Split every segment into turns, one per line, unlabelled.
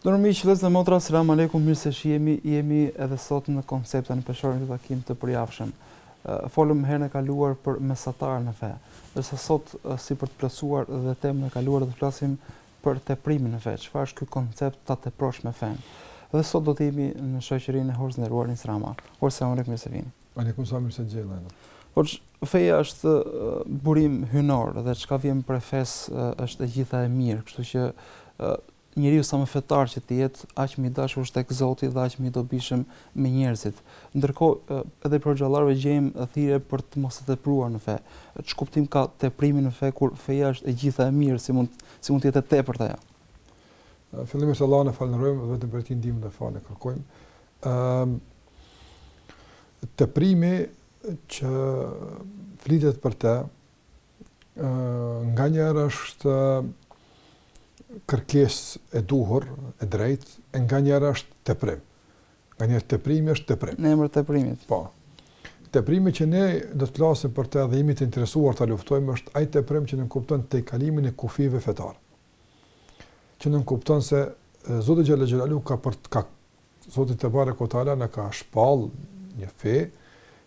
Të nderuar miq, vëllezër dhe motra, selam alejkum, mirë se shihemi, jemi edhe sot në koncepte në peshore një takim të përjavshëm. Folëm herën e kaluar për mesataren në fe, ndërsa sot si për ta plotësuar dhe temën e kaluar do të flasim për teprimin në fe, çfarë është ky koncept ta teprosh me fenë. Dhe sot do të jemi në shoqërinë e hoxhës së nderuar Enis Rama. Hoxhë selam alejkum, mirë se vini.
Alejkum selam, mirë se ju
gjeta. Hoxhë, feja është burim hyjnor dhe çka vjen prej fesë është e gjitha e mirë, kështu që Njeriu sa më fetar që të jetë, aq më i dashur është tek Zoti dhe aq më i dobishëm me njerëzit. Ndërkohë, edhe prej hoxhallarëve gjejmë thirrje për të mos tepruar në fe. Ç'kuptim ka teprimi në fe kur feja është e gjitha e mirë, si mund si mund të jetë e tepërt ajo?
Fillimisht Allahun e falënderojmë dhe vetëm prej tij ndihmën dhe faljen e kërkojmë. Ëm teprimi që flitet për të nganjëherë është kërkesë e duhur, e drejtë, e nganjëherë është teprim. Nganjëherë teprimi është teprim.
Në emër të teprimit.
Po. Teprimi që ne do të flasim për të dhe jemi të interesuar ta luftojmë është ai teprim që nënkupton tejkalimin e kufijve fetar. Që nënkupton se Zoti xhele xhelaluhu ka për të ka Zoti tebareke ue teala na ka shpall një fe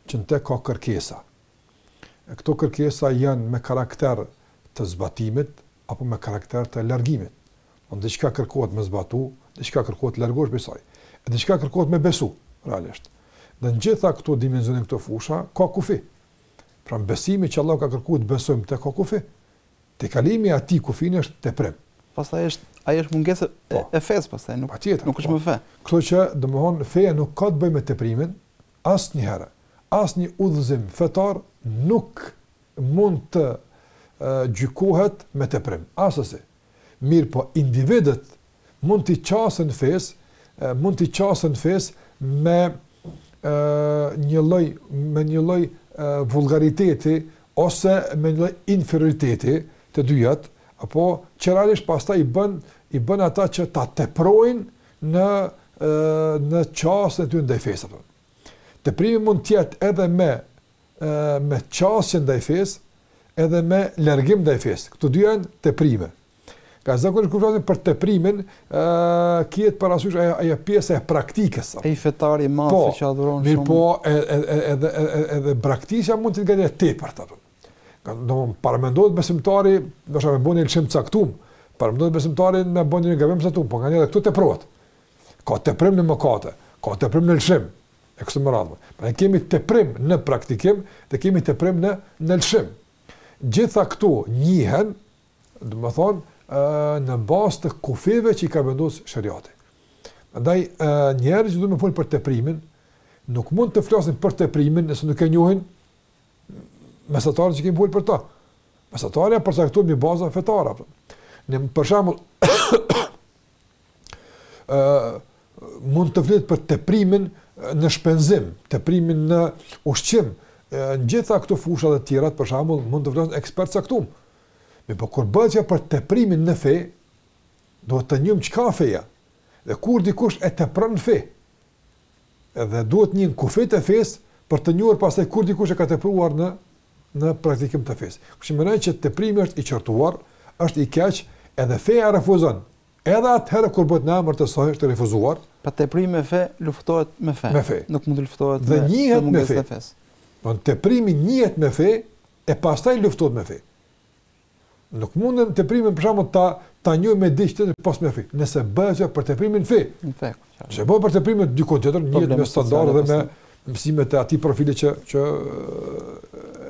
që në të ka kërkesa. Këto kërkesa janë me karakter të zbatimit apo me karakter të largimit. Domthonë diçka kërkohet me zbatu, diçka kërkohet të largohesh prej saj. E diçka kërkohet me besu, realisht. Në të gjitha këto dimensione, këto fusha, ka kufi. Pra besimi që Allahu ka kërkuar të besojmë në të ka kufi. Tejkalimi i atij kufini është teprim.
Pastaj është, ai është mungesë po e fesë pastaj, nuk nuk është më fe.
Kështu që, domthonë feja nuk ka të bëjë me teprimin, Asnjëherë, asnjë udhëzim fetar nuk mund të gjykohet me teprim, asesi. Mirëpo individët mund t'i qasen fesë, mund t'i qasen fesë me një lloj, me një lloj vullgariteti ose me një lloj inferioriteti, të dyjat, apo që realisht pastaj i bën, i bën ata që ta teprojnë në në qasjen e tyre ndaj fesë apo. Teprimi mund të jetë edhe me me qasje ndaj fesë, edhe me largim ndaj fesë. Këto dy janë teprime. Ka zakonisht kur flasim për teprimin, ë kihet parasysh ajo ajo pjesa e praktikës.
Ai fetari i madh po, që adhuron
shumë. Po, edhe edhe edhe edhe praktika mund të ngjelë tepër apo. Domthon paramendohet besimtari, do të bëjë një lëshim t'caktum, paramendohet besimtari me bënë një gabim t'caktum, po nganjëherë këtu teprohet. Ka teprim në mëkate, ka teprim në lëshim e kështu me radhë. Pra ne kemi teprim në praktikim dhe kemi teprim në në lëshim. Gjitha këto njihen, domethonë, në bazë të kufijve që i ka vendosur sheriati. Prandaj njerëzit që duan me fol për teprimin, nuk mund të flasin për teprimin nëse nuk e njohin mesataren që kemi folë për ta. Mesatarja e përcaktuar mbi baza fetare. Në për shembull ë mund të flitet për teprimin në shpenzim, teprimin në ushqim, në gjitha këto fusha të tjera, për shembull, mund të flas ekspert i caktum. Mirëpo kur bëhet fjala për teprimin në fe, duhet ta njohim çka feja. Dhe kur dikush e tepron n'fe, Dhe duhet njohim kufijt e fesë për të njohur pastaj kur dikush e ka tepruar në në praktikim të fesë. Kështu që mendoj që teprimi është i qortuar, është i keq, edhe feja e refuzon. Edhe atëherë kur bëhet në emër të saj është i refuzuar.
Pra teprimi n'fe, luftohet me fe.
Me fe.
Nuk mund të luftohet
dhe njihet me fe. Don teprimi njihet me fe e pastaj luftohet me fe. Nuk mundem teprimin për shembull ta ta njoh me diç tjetër pos me fe. Nëse bëhet fjalë për
teprimin n'fe.
Nëse bëhet për teprimin diku tjetër, një jetë me standard dhe me mësimet e atij profili që që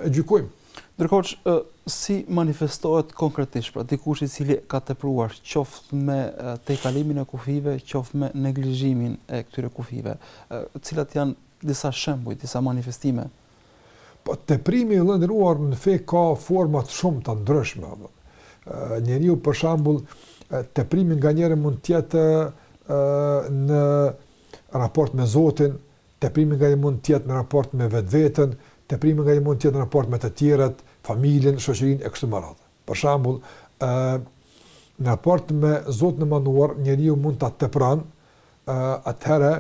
e gjykojmë.
Ndërkohë që si manifestohet konkretisht, pra dikush i cili ka tepruar qoftë me tejkalimin e kufijve, qoftë me neglizhimin e këtyre kufijve, cilat janë disa shembuj, disa manifestime
Po teprimi vëlla i nderuar në fe ka forma shumë të ndryshme, apo. Ë njeriu për shembull teprimi nganjëherë mund të jetë ë në raport me Zotin, teprimi nganjëherë mund të jetë në raport me vetveten, teprimi nganjëherë mund të jetë në raport me të tjerët, familjen, shoqërinë e kështu me radhë. Për shembull, ë në raport me Zotin e Madhëruar, njeriu mund ta tepron atëherë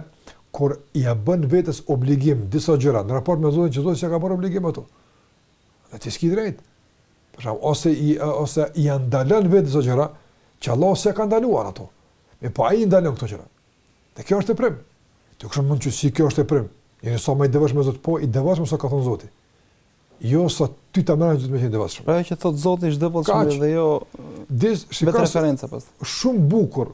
kur ia bën vetes obligim disa gjëra në raport me Zotin që Zoti s'i ka bërë obligim ato. Dhe ti s'ki drejt. Për shkak ose i ose ia ndalon vetes disa gjëra që Allahu s'i ka ndaluar ato. Mirëpo ai ndalon këto gjëra. Dhe kjo është teprim. Dikush mund t'thotë si kjo është teprim. Një sa më i devotshëm me Zot, po i devotshëm sa ka thon Zoti. Jo sa ty ta merr mendja me qenë devotshëm.
Pra që thot Zoti çdo po të dhe jo
dis
shikoj referenca pas.
Shumë bukur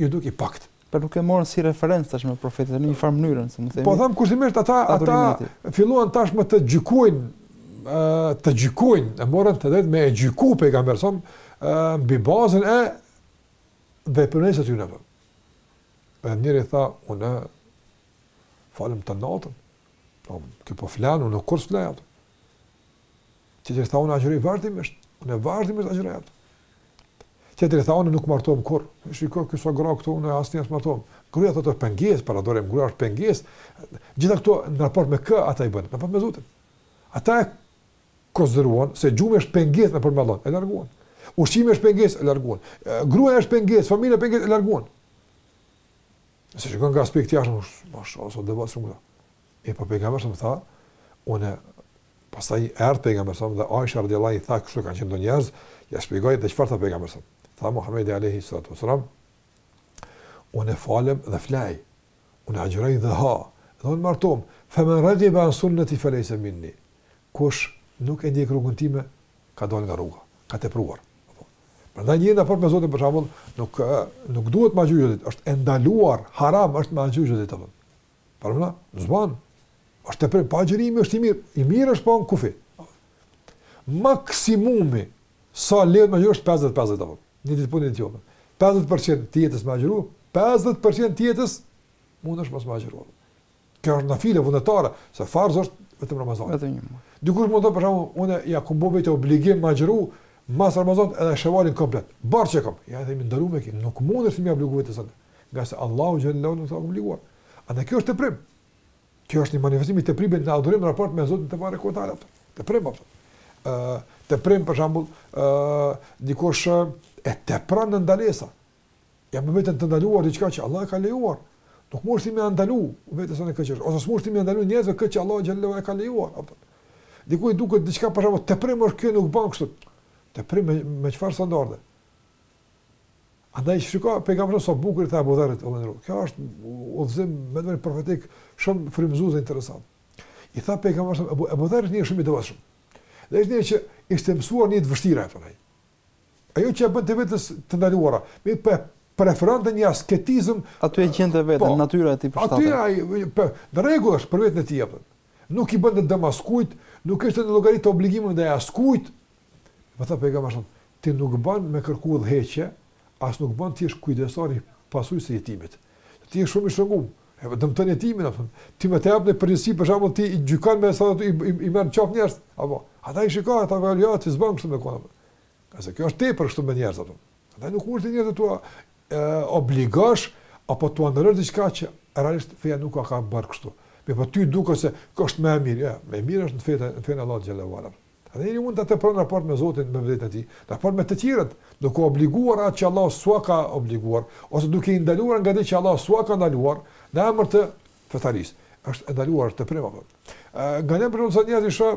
ju duk i paktë.
Po nuk e morën si referencë tashmë profetin në një farë mënyrë, se më themi.
Po them kushtimisht ata ata filluan tashmë të gjykojnë ë të gjykojnë, e morën të drejtë me e gjyku pejgamberin ë mbi bazën e dhe punës së tyre. Dhe njëri tha, unë falem tan natën. Po ky po flen, unë kurrë s'flej. Tjetri tha unë agjëroj vazhdimisht, unë vazhdimisht agjëroj atë. Tjetri tha unë nuk martohem kurr. Shikoj ky sa gra këtu unë asnjë as martohem. Gruaja thotë pengesë për adhurim, gruaja është pengesë. Gjithë këto në raport me kë ata i bënë, në raport me Zotin. Ata e konsideruan se gjumi është pengesë në përmallon, e larguan. Ushqimi është pengesë, e larguan. Gruaja është pengesë, familja është pengesë, e larguan. Se shikon nga aspekti jashtë, mos mos ose devotshëm. Mirëpo pejgamberi sa tha, unë pastaj erdhi pejgamberi sa dhe Aisha radiallahu anha tha kështu kanë qenë do njerëz, ja shpjegoi dhe çfarë tha pejgamberi sa. Tha Muhamedi alayhi salatu wasalam, unë falem dhe flaj, unë agjëroj dhe ha, dhe unë martom, fa man raghiba an sunnati falaysa minni. Kush nuk e ndjek rrugën time, ka dalë nga rruga, ka tepruar. Prandaj në raport me Zotin për shembull, nuk nuk duhet me agjëru është e ndaluar, haram është me agjëru apo. Për mua, s'ban, është tepër, po agjërimi është i mirë, i mirë është pa po në kufi. Maksimumi, sa lejohet me agjëru është 50-50, apo, një ditë po, një ditë jo. 50% të jetës me agjëru, 50% të jetës mundesh mos me agjëru. Kjo është nafile, vullnetare, se farz është vetëm Ramazan.
Vetëm një
muaj. Dikush mund thotë për shembull, une ja kam bo vetes obligim me agjëru, mas Ramazan edhe shevalin komplet. Barë që e kom, ja edhe i më ndëru me ki, nuk mundesh me i obligu vetes send. ngase Allahu xhallahu nuk ta ka obliguar. A dhe kjo është teprim. Kjo është një manifestim i teprimit në adhurim në raport me Zotin tebareke ue teala. Teprim, apo. Uh, teprim, për shembull, uh, dikush uh, e tepron në ndalesa. Ja bën vetes të ndaluar diçka që Allah e ka lejuar. Nuk mund ti me ia ndalu vetes në këtë çështje. Ose s'mund ti me ua ndalu njerëzve këtë që Allahu xhallahu e ka lejuar. Apo. Dikujt i duket diçka për shkak të teprimit thotë kjo nuk bën kështu. Teprim me, me çfarë standarde? Andaj shiko pejgamberi sa bukur i tha Abu Dharrit Allahu anhu. Kjo është udhëzim vërtet profetik shumë frymëzues dhe interesant. I tha pejgamberi sa Abu, Abu Dharri njeri shumë i devotshëm. Dhe ishte njeri që ishte mësuar me të vështira apo ai. Ajo që bënte vetes të ndaluara, mirëpo preferonte një asketizëm.
Aty e gjente veten, po, natyra e tij
përshtatet. Aty ai po, në rregull është për veten e tij apo. Nuk i bënte dëm askujt, nuk është në llogari të obligimeve ndaj askujt, Po tha pejgamberi sa, ti nuk bën me kërku udhëheqje, as nuk bën të jesh kujdestar i pasurisë së jetimit. Ti je shumë i shtrënguar, e dëmton jetimin apo ti më të jap në përgjithësi për shembull ti i gjykon me sa i i merr qafë njerëz, apo ata i shikojnë ata thonë jo ti s'bën kështu me kon'. Ka se kjo është tepër kështu me njerëz apo. Andaj nuk mund të njerëz t'ua obligosh apo t'ua ndalosh diçka që realisht feja nuk ka ka bërë kështu. Mirpo ty duket se kjo është më e mirë, jo, më e mirë është në fetë në fenë Allahu xhele ue ala. Edhe njeri mund ta tepron në raport me Zotin me vetën e tij, në raport me të tjerët, duke u obliguar atë që Allahu s'ua ka obliguar, ose duke i ndaluar nga diçka që Allahu s'ua ka ndaluar, në emër të fetarisë. Është e ndaluar, është teprim apo. Ë, nganjëherë bëjmë zonjë të shoh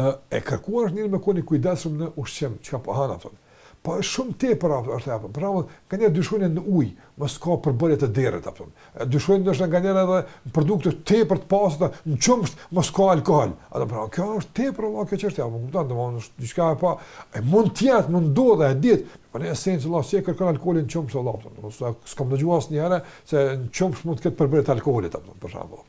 ë e kërkuar është njeri me konë i kujdesshëm në ushqim, çka po han atë. Po është shumë tepër apo është apo. Për shembull, nganjëherë dyshojnë në ujë, mos ka përbërje të derrit apo. Dyshojnë ndoshta nganjëherë edhe në produkte tepër të pastra, në qumësht mos ka alkool. Atë pra, kjo është tepër valla kjo çështje, apo kupton domthonë është diçka e pa. Ai mund të jetë, mund ndodh një ditë, por në esencë valla si e kërkon alkoolin në qumësht valla. S'kam dëgjuar asnjëherë se në qumësht mund të ketë përbërje të alkoolit apo për shembull.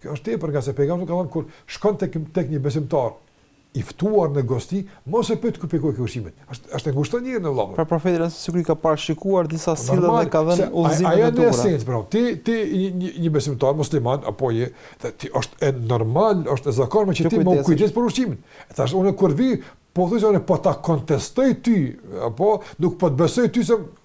Kjo është tepër ngase Pejgamberi ka thënë kur shkon tek tek një besimtar i ftuar në gosti, mos e pyet prej ku e ke ushqimin. Është është e ngushton njerin, vëllanë.
Pra profeti ynë sigurisht ka parashikuar disa sjellje dhe ka dhënë udhëzime
të tjera. Ajo është pra, ti ti një, një besimtar musliman apo je, dhe ti është e normal, është e zakonshme që ti me u kujdes për ushqimin. Tash unë kur vi, po thjesht unë po ta kontestoj ty, apo nuk po të besoj ty se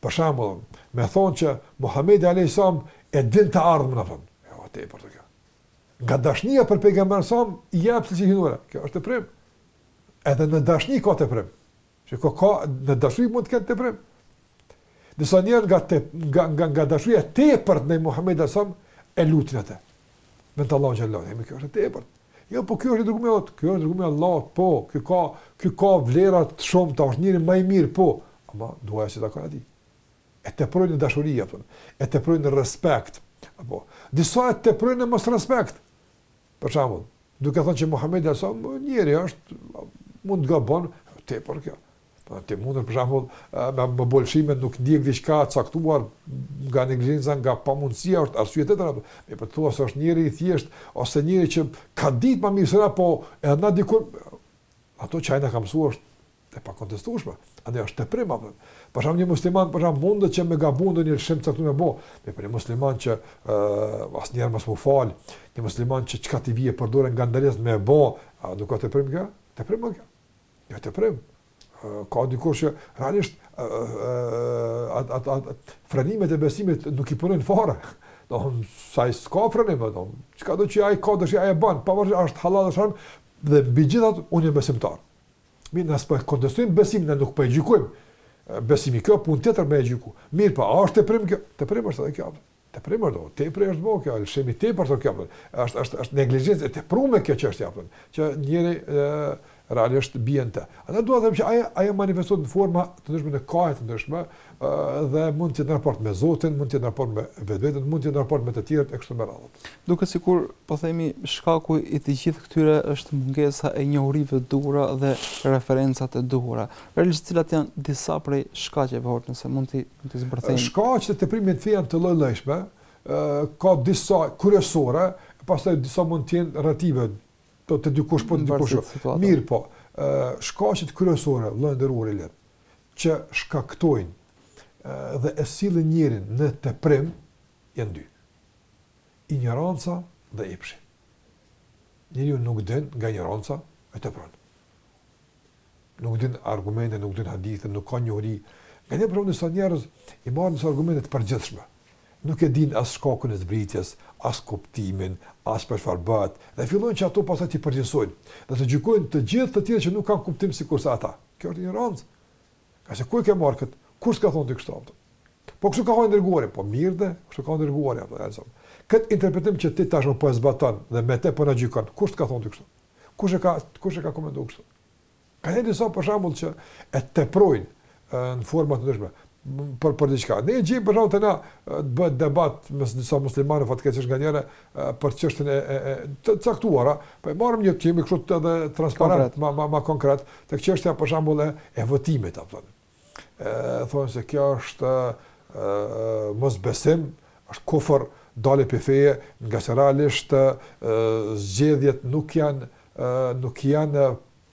Për shembull, me thonë që Muhamedi alayhis salam e din të ardhmen apo. Jo, tepërt kjo. Nga dashnia për pejgamberin sa i jep cilësi hyjnore. Kjo është teprim. Edhe në dashni ka teprim. Që ka, ka në dashuri mund të ketë teprim. Disa njerëz nga, te, nga, nga, nga dashuria e tepërt ndaj Muhamedit alayhis salam, e lutin atë. Vend Allahut xhelle, edhe kjo është e tepërt. Jo, po ky është i dërguari i Allahut, ky është i dërguari i Allahut, po, ky ka, ky ka vlera të shumta, është njeri ma i mirë, po. Ama duaja s'i takon atij. E teprojnë në dashuri apo. E teprojnë në respekt. Apo, disa e teprojnë në mosrespekt. Për shembull, duke thënë që Muhamedi a.s. njeri është, mund të gabon, tepër kjo. Pra ti mundesh për shembull me bo lëshime nuk ndjek diçka të caktuar nga neglizhenca nga pamundësia është arsye tjetër po me thënë se është njeri i thjeshtë ose njeri që ka ditë më mirë se na apo e na di, kur ato që ai na ka mësuar është e pakontestueshme. Andaj është teprim apo. Për shembull një musliman për shembull mundet që me gabu ndonjë lëshim të caktuar me bë, me për një musliman që uh, asnjëherë mos u fal, një musliman që çka t'i vjen për dore nga ndalesat me bë, a nuk është teprim kjo? Teprim kjo. Jo teprim. Ka dikush që realisht atë at, at, at, frenimet e besimit nuk i punojnë fare. Do të thonë se ai s'ka frenim ato. Çkado që ai ka dëshirë ai e bën, pavarësisht është halal apo haram, dhe mbi të gjitha unë jam besimtar. Mirë, na s'po ia kontestojmë besimin, ne nuk po e gjykojmë besimin, kjo punë tjetër me e gjyku. Mirë, pa po, a është teprim kjo? Teprim është edhe kjo. Teprim është domethënë, teprim është po kjo, lëshim i tepërt është kjo domethënë. Është është është neglizhencë e tepruar kjo çështje domethënë, që njeri ë realisht bie në të. Atë dua të them që ajo ajo manifestohet në forma të ndryshme në kohë të ndryshme, ë dhe mund të jetë në raport me Zotin, mund të jetë në raport me vetveten, mund të jetë në raport me të tjerët e kështu me radhë.
Duket sikur po themi shkaku i të gjithë këtyre është mungesa e njohurive të duhura dhe referencat e duhura. Realisht cilat janë disa prej shkaqeve, nëse mund t'i
Shkaqet e teprimit të tij janë të llojllojshme, ka disa kryesore, pastaj disa mund të jenë relative, te dikush po te dikush jo. Mirëpo, shkaqet kryesore, vëllai nderuar Ilir, që shkaktojnë dhe e sillin njeriun në teprim janë dy. Injoranca dhe epshi. Njeriu nuk din nga injoranca e tepron. nuk din argumente, nuk din hadithe, nuk ka njohuri. Nganjëherë disa njerëz i marrin disa argumente të përgjithshme. Nuk e din as shkakun e zbritjes, as kuptimin, as për çfarë bëhet, dhe fillojnë që ato pastaj t'i përgjithësojnë, dhe të gjykojnë të gjithë të tjerët që nuk kanë kuptim sikurse ata. Kjo është injorancë. Ngase ku e ke marrë këtë? Kush t'ka thonë ti kështu? Po kështu ka thënë i dërguari, po mirë de, kështu ka thënë i dërguari, apo e Këtë interpretim që ti tashmë po e zbaton dhe me te po na gjykon, kush të ka thonë ti kështu? Kush e ka kush e ka komentuar kështu? Ka disa për shembull që e teprojnë në forma të ndryshme për për diçka. Ne gjejmë për shembull te na të bëhet debat mes disa muslimanëve fatkeqësisht nganjëherë për çështje e, e, e të caktuara, po e marrim një temë kështu edhe transparent, më më konkret, tek çështja për shembull e, e votimit apo thonë. thonë se kjo është mosbesim, është kufër, dalje prej feje, ngase realisht zgjedhjet nuk janë, nuk janë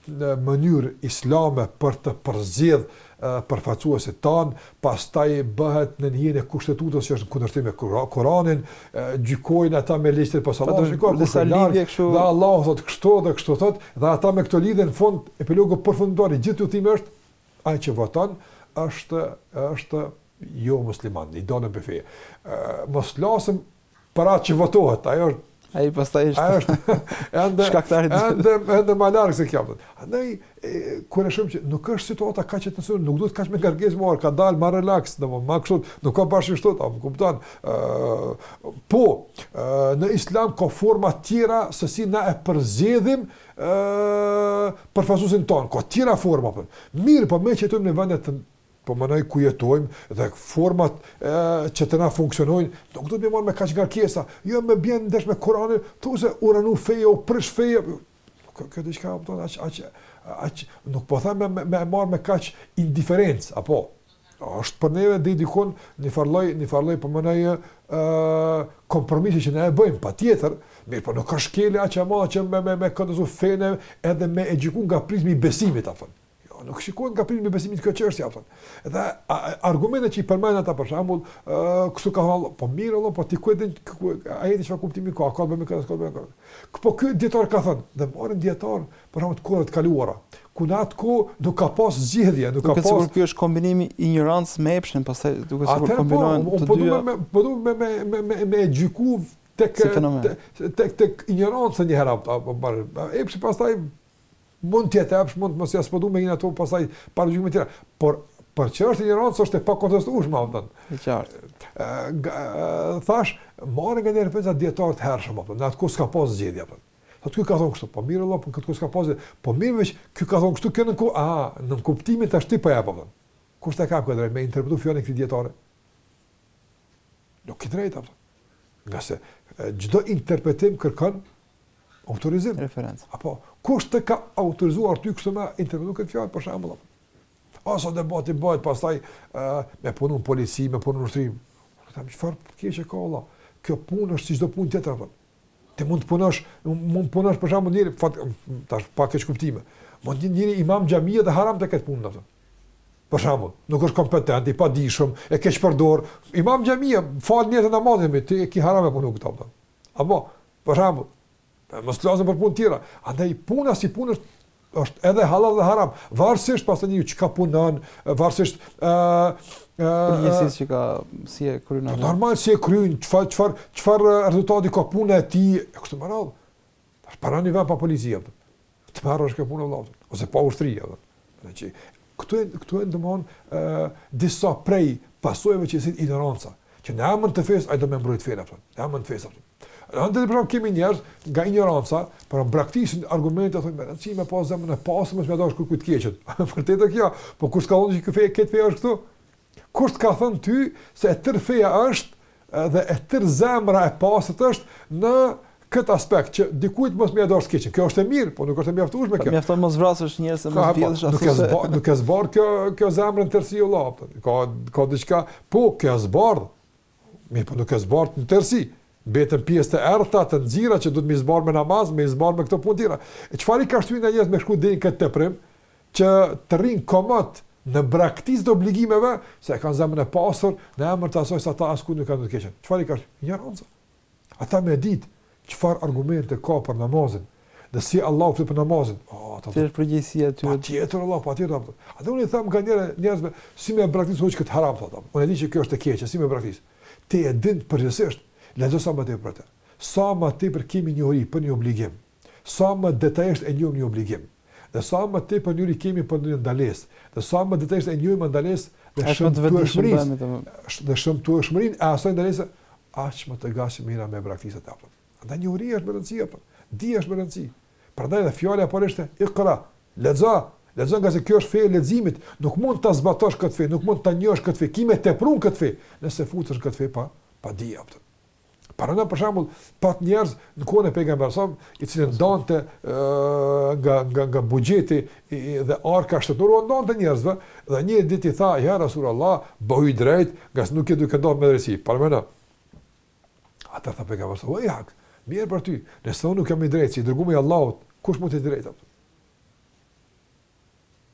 në mënyrë islame për të përzgjedh përfaqësuesit tanë, pastaj bëhet në hijen e kushtetutës që është në kundërshtim me Kuranin, gjykojnë ata me listët pas Allah,
dhe shikojnë kështë e lartë, kështu...
dhe Allahu thotë kështu dhe kështu thotë, dhe ata me këto lidhje në fund, epilogu përfundori, i gjithë këtij tregimi është, Ai që voton është është jo musliman, i dalun prej feje. Mos flasim për atë që votohet, ajo është
Ai pastaj
është. Ai është. Ai është shkaktari. Ende ende më larg se kjo. Andaj kur e shohim që nuk është situata kaq në tension, nuk duhet kaq me ngarkesë, ma kadalë më relax, domethënë më kështu, nuk ka bash kështu, apo kupton? Ëh, po, në islam ka forma të tjera se si na e përzgjedhim ë përfaqësuesin tonë, ka tjera forma po. Mirëpo meqë jetojmë në vendet po mendoj ku jetojmë dhe format e, që te na funksionojnë, nuk do me marrë me kaq ngarkesa, jo me bje ndesh me Kuranin, thuse u rrënu feja, u prish feja, këtë dhe që ka më tonë, aqë, aqë, aqë, nuk po them me, me, me marrë me kaq indiferencë, apo, Është për neve deri dikun një farë lloj, një farë lloj po më një ë kompromisi që ne e bëjmë patjetër, mirëpo nuk ka shkelje aq e madhe që me me me këtë fenë edhe me e gjyku nga prizmi i besimit apo. Jo, nuk shikohet nga prizmi i besimit kjo çështje apo. Dhe argumentet që i përmendin ata për shembull, ë kështu ka thënë, po mirë Allah, po ti ku e din ai në çfarë kuptimi ka, ka bënë këtë apo bënë këtë. Po ky dietar ka thënë, dhe marrin dietarë Për shembull kohëra të kaluara, ku në atë kohë nuk ka pas zgjedhje, nuk ka pas.
Duket sikur ky është kombinimi i injorancës me epshin, pastaj duket sikur po, kombinohen
të dyja. Po duhet me po duhet me me me me e gjyku tek tek tek injoranca një herë apo. Epshi pastaj mund të jetë epsh, mund të mos jetë s'po du me hy n'ato pastaj paragjykime të tjera. Por për çështën e injorancës është e pakontestueshme apo.
E qartë.
Ë thash, marrin nga një referencë dietarë të hershëm apo. Në atë kohë s'ka pas zgjedhje apo. Thotë ky ka thonë kështu, po mirë Allah, po këtë kohë s'ka pasë, po mirë vëlla, ky ka thonë kështu, kjo nënkupton, a, në kuptimin tash ti po e jep, kush të ka dhënë të drejtë, me interpretu fjalën e këtij dijetari? Nuk ke të drejtë, apo, ngase çdo interpretim kërkon autorizim.
Referencë.
Apo, kush të ka autorizuar ty kështu me interpretu këtë fjalën, për shembull, apo? Ose debati bëhet pastaj uh, me punu n'polici, me punu n'ushtri. Unë them, çfarë të keqe ka Allah? Kjo punë është si çdo punë tjetër apo. Ti mund të punosh, mund të punosh për shembull njeri, fare tash pa keqkuptime. Mund të jetë njeri imam xhamie dhe haram ta ketë punën atë. Për shembull, nuk është kompetent, i padijshëm, e keqpërdor, imam xhamie fal njerëz namazin pas tij, ky haram me punu këtë apo. Apo, për shembull, mos flasim për punë tjera, andaj puna si punë është Është edhe halal dhe haram, varësisht pastaj njeriu çka punon, varësisht
ë ë përgjegjësisë që ka si e kryen apo.
Po normal si e kryen, çfarë çfarë çfarë rezultati ka puna e tij, kështu me radhë. Tash paramendo një vend pa polici apo. Të marrësh këtë punë vëlla, ose pa ushtri apo. Në që Këtu janë, këtu janë domthon ë disa prej pasojave që sjell ignoranca, që në emër të fesë ai do me mbrojt fenë apo, në emër të fesë apo. Në anën tjetër pra kemi njerëz nga ignoranca, pra braktisin argumentet thonë me rëndësi me pas zemrën e pastër mos me ia dash kërkujt të keqen. E vërtetë kjo, po kush ka thënë që krejt fe krejt feja është këtu? Kush të ka thënë ty se e tërë feja është dhe e tërë zemra e pastër është në këtë aspekt që dikujt mos me ia dash të keqen. Kjo është e mirë, po nuk është e mjaftueshme kjo.
Mjafton mos vrasësh njerëz ose mos po, vjedhësh
apo. Nuk e zbardh, nuk e zbardh kjo kjo zemrën në tërësi o vëlla apo. Ka ka diçka, po kjo e zbardh. Mirëpo nuk e zbardh në tërësi. Mbeten pjesë të errëta, të nxira që duhet me i zbardh me namaz, me i zbardh me këto punë tjera. E çfarë i ka shtyrë njerëzit me shku deri në këtë teprim që të rrinë komod në braktisje të obligimeve, se e kanë zemrën e pastër në emër të asaj se ata askujt nuk ia duan të keqen. Çfarë i ka shtyrë? Injoranca. Ata me ditë çfarë argumente ka për namazin, dhe si Allahu flet për namazin.
Oh, ata. Çfarë përgjegjësia
e tyre? Patjetër Allah, patjetër Allah. Atë unë i them nga njëra njerëzve, si me braktis hoxh këtë haram thotë. Unë e di që kjo është e keqe, si me braktis. Ti e din përgjithësisht, lexo sa më tepër atë. Sa më tepër kemi njohuri për një obligim, Sa më detajisht e njohim një obligim, dhe sa më tepër njohuri kemi për ndonjë ndalesë, dhe sa më detajisht e njohim ndalesën dhe shëmtueshmërinë, dhe shëmtueshmërinë e asaj ndalese, aq më të gatshëm jena me e braktis atë. Andaj njohuria është me rëndësi apo? Dija është me rëndësi. Prandaj edhe fjala e parë ishte ikra, lexo, lexo ngase kjo është feja e leximit, nuk mund ta zbatosh këtë fe, nuk mund ta njohësh këtë fe, ki me tepru këtë fe, nëse futesh në këtë fe pa pa dije. Paramendo për shembull pat njerëz në kohën e pejgamberit s.a.s. i cili ndante nga nga nga buxheti dhe arka shtetërore u ndante njerëzve dhe një ditë i tha ja rasulullah bëhu i drejt, ngase nuk je duke nda me drejtësi. Paramendo. Atëherë tha pejgamberi s.a.s. vejhak. Mjerë për ty. Nëse unë nuk jam i drejtë, si i dërgumi i Allahut, kush mund të jetë i drejtë?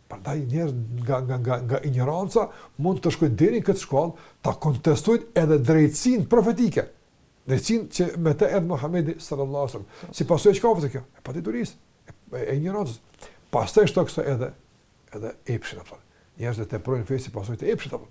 Prandaj njerëz nga nga nga nga injoranca mund të shkojnë deri në këtë shkallë, ta kontestojnë edhe drejtësinë profetike. Drejtësinë që me të erdhi Muhamedi sallallahu alaihi wasallam. Si pasojë çka është kjo? E paditurisë, e, e, e injorancës. Pastaj shto kësaj edhe edhe epshin apo. Njerëzit e teprojnë në fe si pasojë të epshit apo.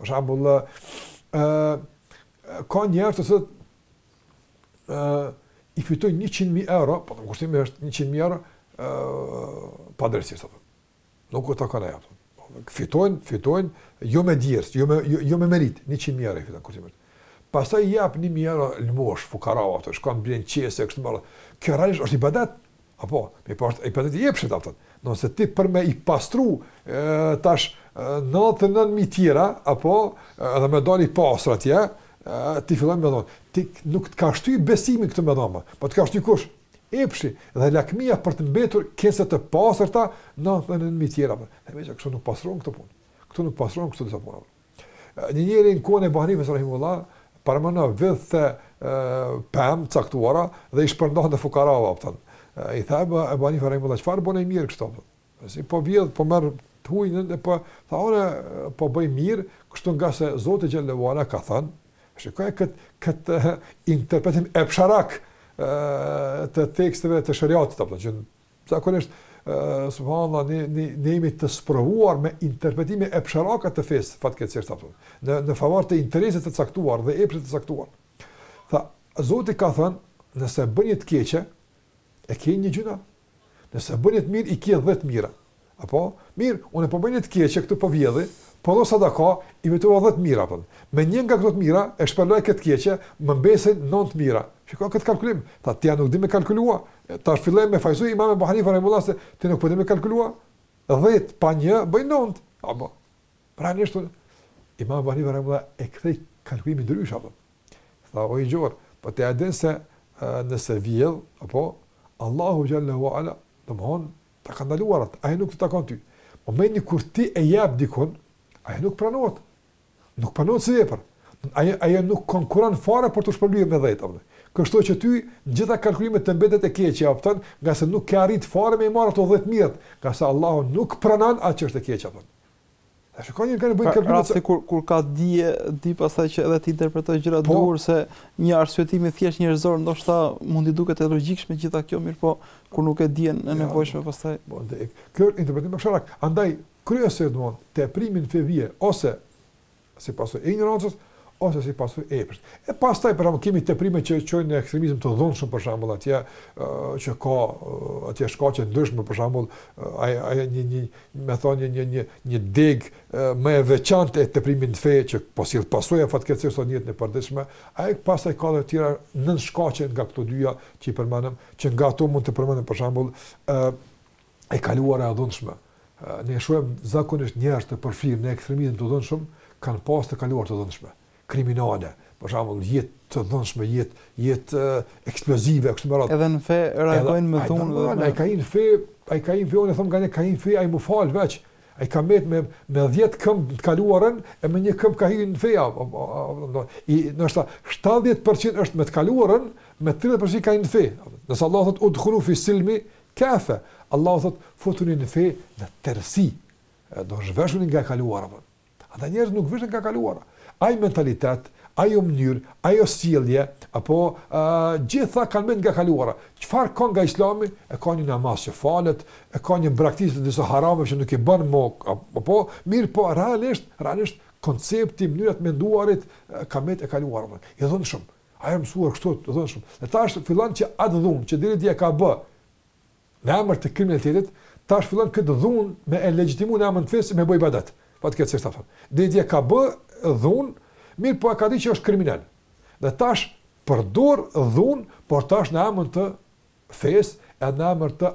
Për shembull, ë ka njerëz të thotë ë i fitoj 100.000 euro, po kushtimisht 100.000 euro, ë padrejtësisht apo. Nuk u takon ajo. Po, fitojn, fitojn, jo me djers, jo me jo, jo me merit, 100.000 euro i fiton kushtimisht. Pastaj i jap 1.000 euro lëmosh fukarave, apo shkon blen qese kështu me radhë. Kjo realisht është ibadet. Apo, mirëpo është ibadet i epshit, apo, nëse ti për me i pastru e, tash 99.000 tjera, apo, edhe me dali pastra atje, ti fillon me dhonë, ti nuk të ka shty besimi këtu me dhonë, po të ka shty kush, epshi dhe lakmia për të mbetur këto të pastërta 99.000 tjera. Domethënë kështu nuk pastron këtë punë. Këtu nuk pastron këtë punë. Një njeri në kohën e Ebu Hanifes rahimehullah paramendo vidhte pemë të caktuara dhe i shpërndante fukarave, apo. I tha Ebu, Ebu Hanife rahimehullah, çfarë bën o njeri kështu, apo. Si po vjedh, po merr të hujnën dhe po tha unë po bëj mirë, kështu ngase Zoti xhel-le ve ala ka thënë, shikoje kët kët interpretim epsharak të teksteve të sheriatit apo që Zakonisht, uh, subhanallah, ne, ne, ne jemi të sprovuar me interpretime epsharake të fesë, fatkeqësisht, në, në favor të interesit të caktuar dhe epshit të caktuar. Tha, Zoti ka thënë, nëse bën një të keqe, e ke një gjynah. Nëse bën një të mirë, i ke dhjetë të mira. Apo, mirë, unë po bëj një të keqe këtu po vjedh, po do sadaka, i fitova 10 të mira, thotë. Me një nga këto të mira e shpërlaj këtë të keqe, më mbesin 9 të mira. Shiko këtë kalkulim, tha ti a nuk di me kalkulu? Tash filloi me fajësu Imam Abu Hanifa rahimullah se ti nuk po di me kalkulu? 10 pa 1 bën 9. Apo. Pra kështu Imam Abu Hanifa rahimullah e ktheu kalkulimin ndryshe apo. Tha o i gjorë, po ti a din se nëse vjedh, apo Allahu xhelle ue ala, domethënë Ta ka ndaluar atë, ajo nuk të takon ty. Momenti kur ti e jep dikun, ajo nuk pranohet. Nuk pranohet si vepër. Ajo, ajo nuk konkuron fare për të shpërblyer me dhjetë. Kështu që ty gjithë kalkulimet të mbetet e keqja, kupton, ngase nuk ke arrit fare me i marrë ato 10 të mirat, ngase Allahu nuk pranon atë që është e keqja. A shikon si kanë bë kalkulime
se kur kur ka dije, di pastaj që edhe ti interpretoj gjëra apo, sepse një arsyetim i thjeshtë njerëzor ndoshta mund t'i duket e logjikshme gjithë kjo, mirëpo kur nuk e ke dijen e nevojshme pastaj.
Po, kjo është interpretim bashkërak. Andaj kryesisht domethënë teprimi në fe vjen ose si pasojë e injorancës ose si pasojë e epshit. E pastaj për shembull kemi teprime që çojnë në ekstremizëm të dhunshëm për shembull atje që ka atje shkaqe ndryshme për shembull ai ai një një me thënë një një një degë më e veçantë e teprimit në fe që po sjell pasoja fatkeqësisht sot në jetën e përditshme, ai pastaj ka të tjera nënshkaqe nga këto dyja që i përmendëm, që nga ato mund të përmendem për shembull ë e kaluara e dhunshme, ne shohim zakonisht njerëz të përfshirë në ekstremizëm të dhunshëm kanë pas të kaluar të dhunshme, kriminale, për shembull jetë të dhunshme, jetë jetë eksplozive kështu me radhë.
Edhe në fe reagojnë me dhunë dhe me.
Ai ka hy në fe, ai ka hy në fe, unë them nganjëherë ka hy në fe, ai më fal veç. Ai ka mbet me me 10 këmbë të kaluarën e me një këmbë ka hyrë në fe. Ai do të thotë 70% është me të kaluarën, me 30% ka hy në fe. Nëse Allah thotë udkhulu fi silmi Kaffeh, Allahu thotë, futuni në fe në tërësi, do zhveshuni nga e kaluara, thotë. Ata njerëz nuk zhvishen nga e kaluara. Ai mentalitet, ajo mënyrë, ajo sjellje, apo të gjitha kanë mbet nga e kaluara. Çfarë ka nga Islami? E ka një namaz që falet, e ka një braktisje të disa harameve që nuk i bën më, apo mirëpo realisht, realisht koncepti mënyra të menduarit ka mbet e kaluara. I dhunshëm. Ai i mësuar kështu, i dhunshëm. Dhe tash fillon që atë dhunë që deri dje ka bë në emër të kriminalitetit, tash fillon këtë dhunë me e legjitimu në emër të fesë me bë ibadet. Fatkeqësisht apo. Deri dje ka bë dhunë, mirëpo e ka ditë që është kriminal. Dhe tash përdor dhunë, por tash në emër të fesë, edhe në emër të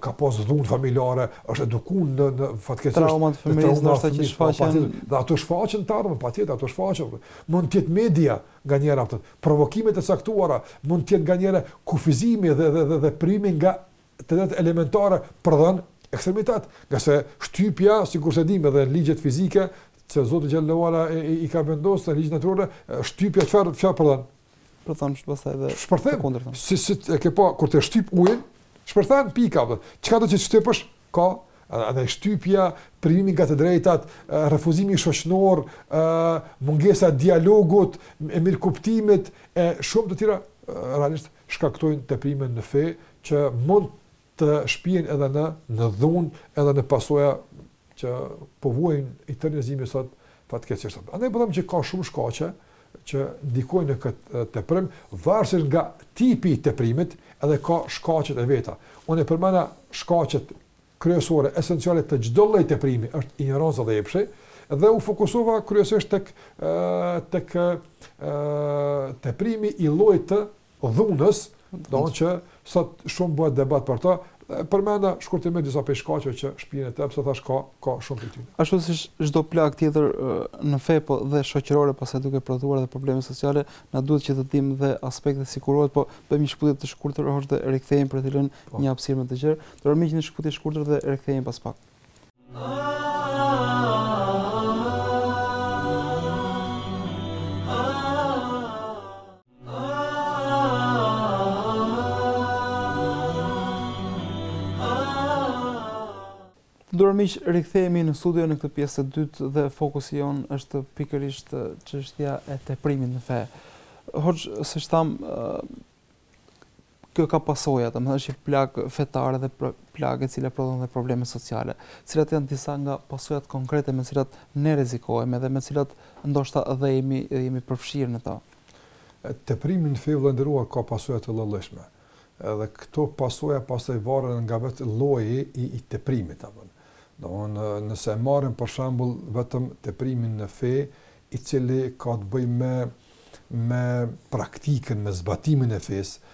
ka pas dhunë familjare, është eduku në, në fatkeqësi.
Trauma të fëmijës, trauma të fëmijës, po, shfaqen...
dhe ato shfaqen në të ardhmen, patjetër, ato shfaqen, mund të jetë media nga njëra, pra, provokimet e caktuara, mund të jetë nga njëra kufizimi dhe, dhe, dhe, dhe privimi nga të drejtat elementare prodhon ekstremitet, ngase shtypja, sikurse dimë edhe ligjet fizike, që Zoti xhelle ve ala i, i, i ka vendosë në ligjet në shtypja çfarë, çfarë prodhon?
Prodhon shpërthim dhe
shpërthen kundërtën. Si si e ke pa kur të shtyp ujin, shpërthen pika apo. Çka do të shtypësh? Ka edhe shtypja, privimi nga të drejtat, refuzimi shoqënor, ë mungesa e dialogut, e mirëkuptimit e shumë të tjera realisht shkaktojnë teprime në fe që mund të shpien edhe në në dhunë edhe në pasoja që po vuajnë i tërë njerëzimi sot fatkeqësisht. Andaj po them që ka shumë shkaqe që ndikojnë në këtë teprim, varësisht nga tipi i teprimit, edhe ka shkaqet e veta. Unë përmenda shkaqet kryesore, esenciale të çdo lloj teprimi është injoranca dhe epshi dhe u fokusova kryesisht tek tek teprimi i llojit të dhunës, domthonjë që sot shumë bëhet debat për to, përmenda shkurtimisht disa prej shkaqeve që shpinë edhe pse thashë ka ka shumë prej tyre.
Ashtu siç çdo plagë tjetër në fe po dhe shoqërore pastaj duke prodhuar edhe probleme sociale, na duhet që të dimë dhe aspektet si kurohet, po bëjmë një shkputje të shkurtër hoxhë dhe rikthehemi për të lënë po. një hapësirë më të gjerë. Pra një shkputje të shkurtër dhe rikthehemi pas pak. Të nderuar miq, rikthehemi në studio në këtë pjesë të dytë dhe fokusi jonë është pikërisht çështja e teprimit në fe. Hoxhë, siç thamë, Kjo ka pasoja, domethënë është një plagë fetare dhe plagë e cila prodhon dhe probleme sociale. Cilat janë disa nga pasojat konkrete me të cilat ne rrezikohemi dhe me të cilat ndoshta dhe jemi jemi përfshirë në to?
Teprimi në fe vëlla i nderuar ka pasoja të llojshme. Edhe këto pasoja pastaj varen nga vetë lloji i i teprimit apo. Domthonë nëse e marrim për shembull vetëm teprimin në fe, i cili ka të bëjë me me praktikën, me zbatimin e fesë,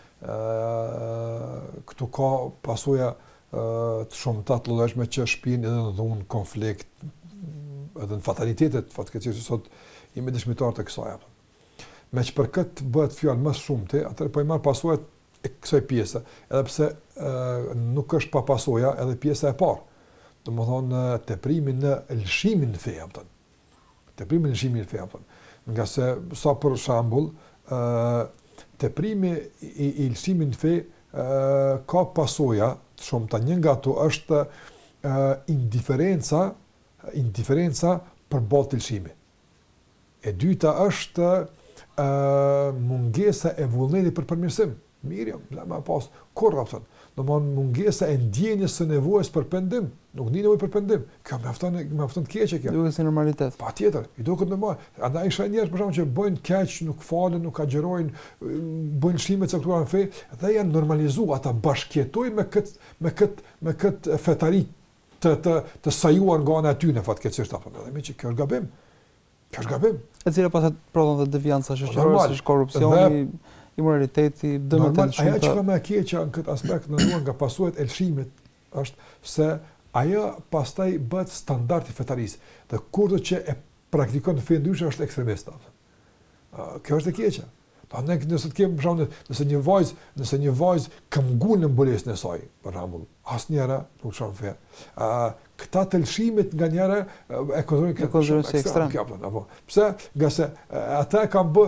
këtu ka pasoja të shumta të llojshme që shpien edhe në dhunë, konflikt, edhe në fatalitete, fatkeqësisht sot jemi dëshmitarë të kësaj. Meqë për këtë bëhet fjalë më shumti, atëherë po i marr pasojat e kësaj pjese, edhe pse nuk është pa pasoja edhe pjesa e parë, domethënë teprimi në lëshimin në fe, Teprimi lëshimi në fe, apo. Nga se, sa për shembull, teprimi i, i lëshimi në fe, ka pasoja të shumta, një nga to është indiferenca, indiferenca përballë të lëshimit. E dyta është mungesa e vullnetit për përmirësim. Mirë jam, na ma pas kurrë afton. Domthon mungesa e ndjenjës së nevojës për pendim, nuk ndjen nevojë për pendim. Kjo mjafton, mjaft e keqe kjo.
Duket si normalitet.
Patjetër, i duket normal. Andaj i sheh njerëz për shkak që bëjnë keq, nuk falen, nuk agjërojnë, bëjnë lëshime të caktuara në fe dhe janë normalizuar, ata bashkëjetojnë me kët me kët me kët fetari të të të sajuar nga ana e tyre fatkeqësisht apo. Edhe pse kjo është gabim. Kjo është gabim.
E cila pastaj prodhon dhe devianca që është normal, është korrupsioni, imoraliteti, dëmet
e shumë. Ajo çka më e keqja në këtë aspekt një nga pasojat e lëshimit është se ajo pastaj bëhet standard i fetarisë. Dhe kushdo që e praktikon fenë ndryshe është ekstremist. Kjo është e keqja. Pra ne nëse të kemi për shembull, nëse një vajzë, nëse një vajzë këmbgul në mbulesën e saj, për shembull, asnjëra nuk çon fe. Ë, këta të lëshimit ndonjëherë e konsiderojnë
këtë konsiderojnë si ekstrem.
Kjo po, apo. Pse? Nga se ata e kanë bë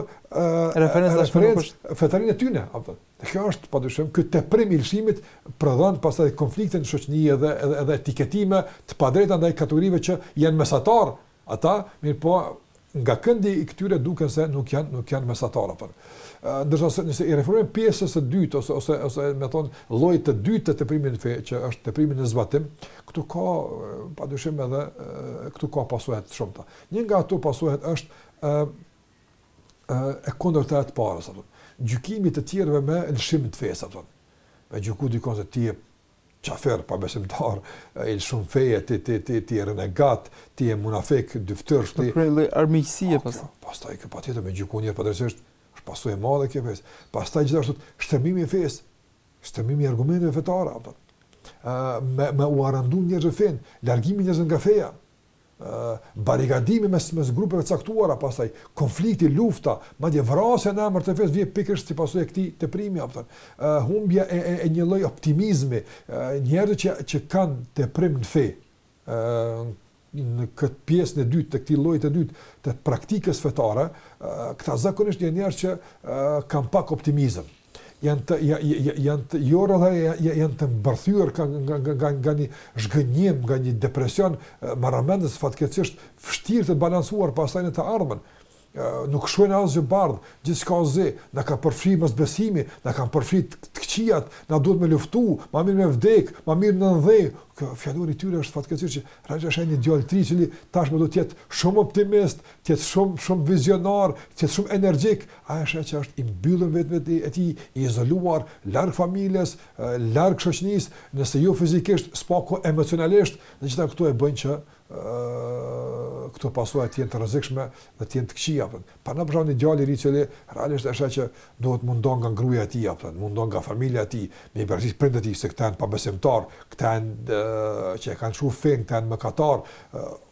referencë tash fetarinë e tyre, apo. Dhe kjo është padyshim ky teprim i lëshimit prodhon pastaj konflikte në shoqni edhe edhe edhe etiketime të padrejta ndaj kategorive që janë mesatar Ata, mirëpo nga këndi i këtyre duken se nuk janë nuk janë mesatarë apo. Ndërsa nëse i referohemi pjesës së dytë ose ose ose me thon llojit të dytë të teprimit në fe që është teprimi në zbatim, këtu ka padyshim edhe këtu ka pasoja të shumta. Një nga ato pasoja është ë ë e kundërta e të parës apo. Gjykimi i të tjerëve me lëshim të fesë apo. Me gjyku dikon se ti je Qafer, pabesimtar, i lshum feje, ti, ti, ti, ti je renegat, ti je munafik, dyfytyrsh,
ti... Krijon lloj armiqësie,
pas. Po, pastaj, kjo patjetër, me gjyku njerin padrejtësisht, është pasojë e madhe kjo fesë. Pastaj, gjithashtu, shtrembërimi i fesë, shtrembërimi i argumenteve fetare, apo, me, me ua randu njerëzve fenë, largimi i njerëzve nga feja, barikadimi mes mes grupeve të caktuara, pastaj konflikti, lufta, madje vrasja në emër të fesë vjen pikërisht si pasojë e këtij teprimi, apo thënë, humbja e, e, e një lloj optimizmi, njerëzit që që kanë teprim në fe, në këtë pjesën e dytë të këtij lloji të dytë të praktikës fetare, këta zakonisht janë njerëz që kanë pak optimizëm. janë të janë të jo rrallë janë të mbërthyer nga nga nga nga nga një zhgënjim, nga një depresion marramendës fatkeqësisht vështirë të balansuar pastaj në të ardhmen. Nuk shohin asgjë bardh, gjithçka o zi, na ka përfshi mosbesimi, na kanë përfshi të këqijat, na duhet me luftu, ma mirë me vdek, ma mirë nën dhe. Ky fjalori i tyre është fatkeqësisht që realisht është një djalë i ri që tashmë do të jetë shumë optimist, të jetë shumë shumë vizionar, të jetë shumë energjik, Ai e sheh që është i mbyllur vetëm me vete të tij, i izoluar, larg familjes, larg shoqënisë, nëse jo fizikisht, së paku emocionalisht, dhe gjitha këto e bëjnë që këto pasojat të jenë të rrezikshme dhe të jenë të këqija apo. Për shembull një djalë i ri cili realisht e sheh që duhet m'u nda nga gruaja e tij apo m'u nda nga familja e tij, me i bërtit prindërit e tij se këta janë pabesimtarë, këta janë që e kanë shit fenë, këta janë mëkatarë,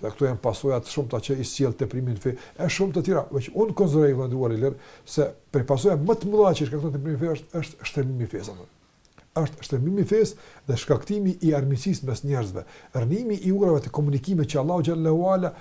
dhe këto janë pasoja të shumta që i sjell teprimi në fe, e shumë të tjera, veç unë konsideroj i nderuar Ilir, se prej pasojave më të mëdha që i shkakton teprimi në fe është, është shtrembërimi i fesë, a po. është shtrembërimi i fesë dhe shkaktimi i armiqësisë mes njerëzve, rrnimi i urave të komunikimit që Allahu xhel-le ue ala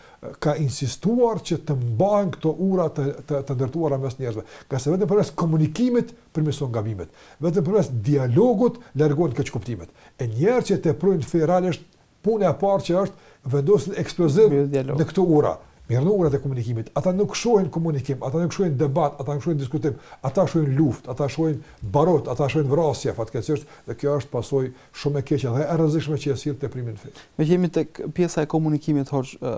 ka insistuar që të mbahen këto ura të, të, të ndërtuara mes njerëzve, ngase vetëm përmes komunikimit përmirësohen gabimet, vetëm përmes dialogut largohen keqkuptimet, e njerëzit që teprojnë në fe realisht Puna e parë që është, vendosin eksploziv në këto ura. Minojnë urat e komunikimit, ata nuk shohin komunikim, ata nuk shohin debat, ata nuk shohin diskutim, ata shohin luftë, ata shohin barut, ata shohin vrasje, fatkeqësisht, dhe kjo është pasojë shumë e keqe dhe e rrezikshme që e sjell teprimi në
fe. Jemi tek pjesa e komunikimit, hoxhë,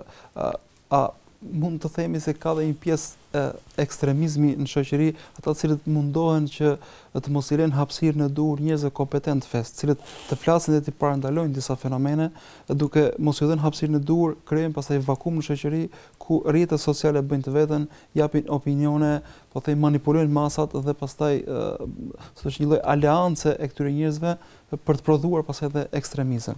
A mund të themi se ka edhe një pjesë ekstremizmi në shoqëri, ata të cilët mundohen që të mos i lënë hapësirën e duhur njerëzve kompetentë të fesë, të cilët të flasin dhe të parandalojnë disa fenomene, duke mos i dhënë hapësirën e duhur, krijojnë pastaj vakum në shoqëri ku rrjetet sociale bëjnë të vetën, japin opinione, po themi manipulojnë masat dhe pastaj është një lloj aleance e këtyre njerëzve për të prodhuar pastaj edhe ekstremizëm.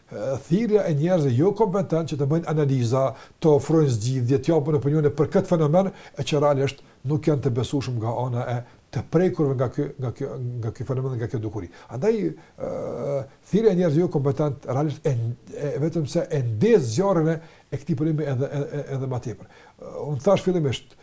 Thirrja e njerëzve jokompetentë që të bëjnë analiza, të ofrojnë zgjidhje, të japin opinione për këtë fenomen e që realisht nuk janë të besueshëm nga ana e të prekurve nga ky nga ky nga ky fenomen dhe nga kjo dukuri. Andaj thirrja e njerëzve jokompetentë realisht e, e vetëm se e ndez zjarrin e, e këtij problemi edhe edhe edhe më tepër. Unë thashë fillimisht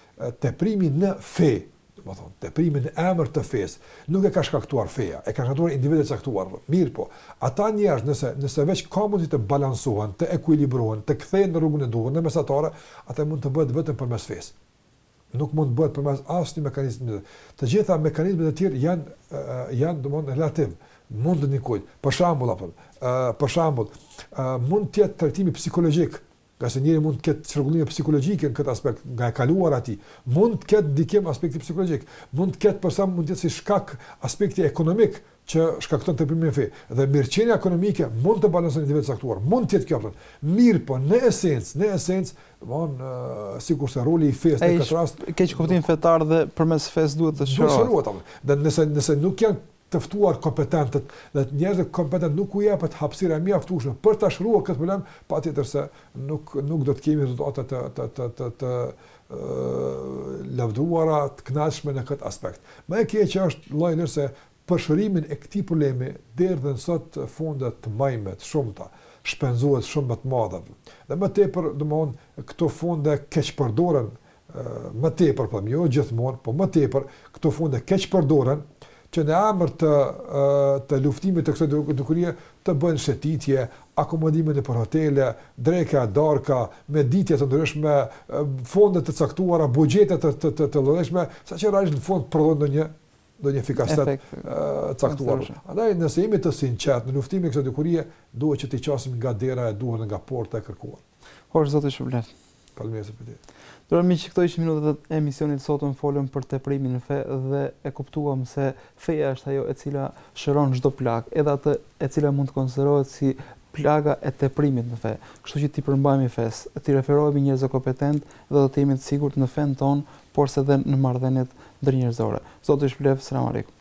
teprimi në fe, Domethënë, teprimi në emër të fesë nuk e ka shkaktuar feja, e kanë shkaktuar individë të caktuar. Mirëpo, ata njerëz nëse nëse veç ka mundësi të balansohen, të ekuilibrohen, të kthehen në rrugën e duhur, në mesatare, atëherë mund të bëhet vetëm përmes fesë. Nuk mund të bëhet përmes asnjë mekanizmi tjetër. Të gjitha mekanizmat e tjerë janë janë domethënë relativë, mund të ndikojnë. Për shembull, për shembull, mund të jetë trajtimi psikologjik nga se njëri mund të ketë çrregullime psikologjike në këtë aspekt, nga e kaluara e tij, mund të ketë ndikim aspekti psikologjik, mund të ketë përsa mund të jetë si shkak aspekti ekonomik që shkakton teprim në fe, dhe mirëqenia ekonomike mund të balancojë në nivel të caktuar, mund të jetë kjo thotë. Mirpo në esencë, në esencë, domthonë sikurse roli i fesë në këtë rast,
keqkuptim fetar dhe përmes fesë duhet të shërohet.
Duhet të shërohet. Dhe nëse nëse nuk janë të ftuar kompetentët dhe njerëzve kompetent nuk u jepet hapësira e mjaftueshme për ta shëruar këtë problem, patjetër se nuk nuk do të kemi rezultate të të të të të lavdëruara, të kënaqshme në këtë aspekt. Më e keqja është vallahi se për shërimin e këtij problemi deri edhe sot fonde të majme, të shumta, shpenzohen shuma të mëdha dhe më tepër domthonë këto fonde keqpërdoren më tepër po jo gjithmonë, po më tepër këto fonde keqpërdoren që në emër të të luftimit të kësaj dukurie të bëjnë shëtitje, akomodime nëpër hotele, dreka, darka, mëditje të ndryshme, fonde të caktuara, buxhete të të të të llojshme, saqë realisht në fund s'prodhon ndonjë ndonjë efikasitet të caktuar. Andaj nëse jemi të sinqertë në luftimin e kësaj dukurie, duhet që t'i qasemi nga dera e duhur dhe nga porta e kërkuar.
Hoxhë, Zoti ju
shpërbleftë. Faleminderit edhe
ty. Ndërsa miq, këto ishin minutat e emisionit të sotëm, folëm për teprimin në fe dhe e kuptuam se feja është ajo e cila shëron çdo plagë, edhe atë e cila mund të konsiderohet si plaga e teprimit në fe. Kështu që t'i përmbahemi fesë, t'i referohemi njerëzve kompetent dhe do të jemi të sigurt në fenë tonë, porse dhe në marrëdhëniet ndërnjerëzore. Zoti ju shpërbleftë. Selam alejkum.